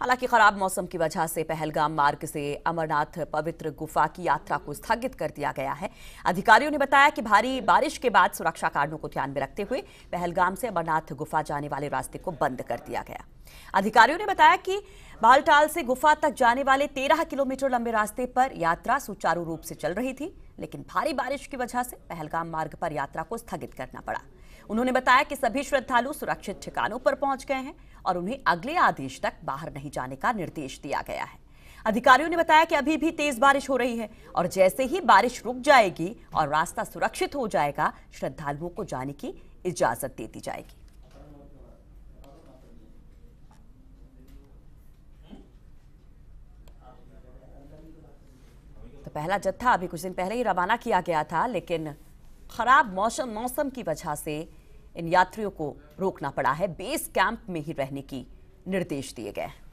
हालाँकि खराब मौसम की वजह से पहलगाम मार्ग से अमरनाथ पवित्र गुफा की यात्रा को स्थगित कर दिया गया है। अधिकारियों ने बताया कि भारी बारिश के बाद सुरक्षा कारणों को ध्यान में रखते हुए पहलगाम से अमरनाथ गुफा जाने वाले रास्ते को बंद कर दिया गया। अधिकारियों ने बताया कि बालटाल से गुफा तक जाने वाले तेरह किलोमीटर लंबे रास्ते पर यात्रा सुचारू रूप से चल रही थी, लेकिन भारी बारिश की वजह से पहलगाम मार्ग पर यात्रा को स्थगित करना पड़ा। उन्होंने बताया कि सभी श्रद्धालु सुरक्षित ठिकानों पर पहुँच गए हैं और उन्हें अगले आदेश तक बाहर नहीं जाने का निर्देश दिया गया है। अधिकारियों ने बताया कि अभी भी तेज बारिश हो रही है और जैसे ही बारिश रुक जाएगी और रास्ता सुरक्षित हो जाएगा, श्रद्धालुओं को जाने की इजाज़त दे दी जाएगी। तो पहला जत्था अभी कुछ दिन पहले ही रवाना किया गया था, लेकिन खराब मौसम मौसम की वजह से इन यात्रियों को रोकना पड़ा है। बेस कैंप में ही रहने की निर्देश दिए गए। हैं